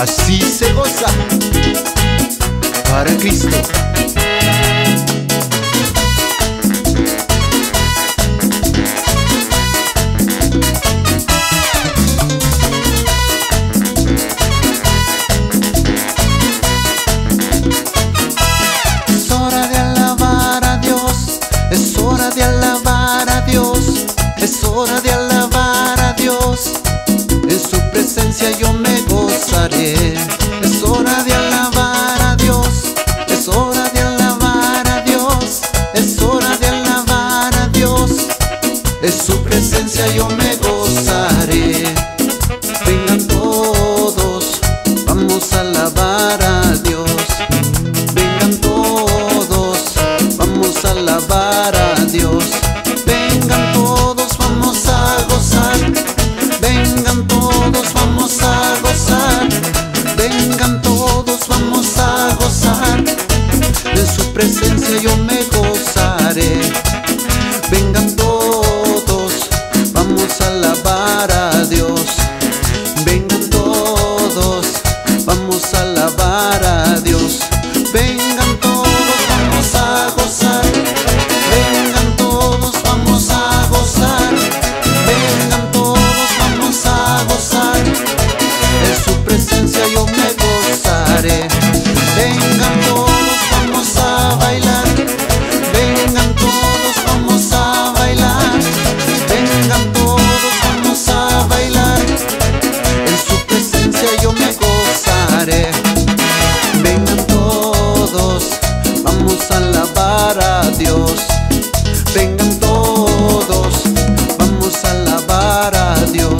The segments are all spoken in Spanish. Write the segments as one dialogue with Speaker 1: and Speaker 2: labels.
Speaker 1: Así se goza para Cristo.
Speaker 2: En su presencia yo me gozaré. Es hora de alabar a Dios, es hora de alabar a Dios, es hora de alabar a Dios. En su presencia yo me gozaré. A alabar a Dios. Vengan todos, vamos a alabar a Dios.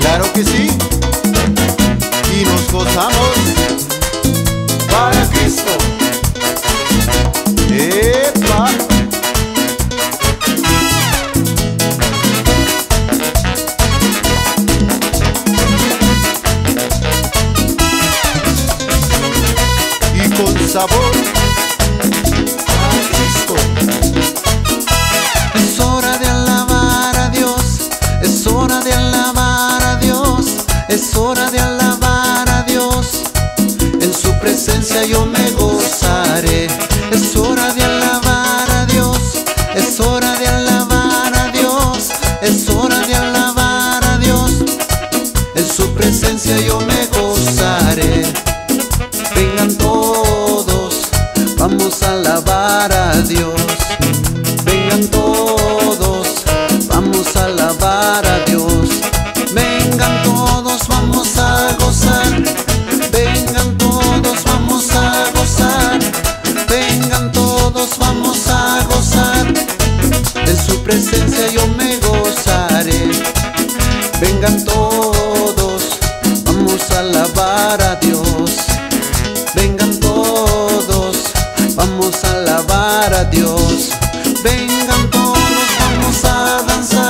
Speaker 1: Claro que sí. Y nos gozamos para Cristo. ¡Epa! Sabor Cristo.
Speaker 2: Es hora de alabar a Dios, es hora de alabar a Dios, es hora de alabar a Dios. En su presencia yo me gozaré. Es hora de alabar a Dios, es hora de alabar a Dios, es hora de alabar a Dios. En su presencia yo me gozaré. vengan todos, vamos a alabar a Dios. Vengan todos, vamos a alabar a Dios. Vengan todos, vamos a danzar.